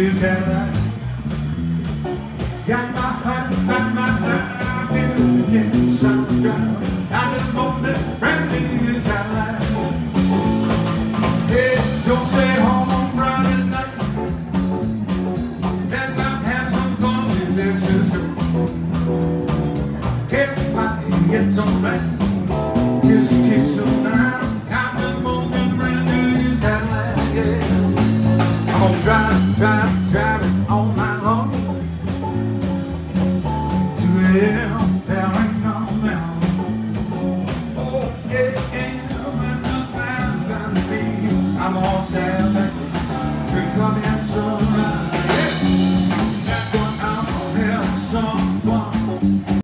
new years Got my heart, got my heart, I feel it getting some ground. I just want brand new. Hey, don't stay home on Friday night. Not have some fun show. Everybody. Just kiss them now. I'm just moving brand new Cadillac. Yeah driving, driving, driving all night long. To a.m. down and on down. Oh yeah, and I'm down to see. I'm all sad, drink on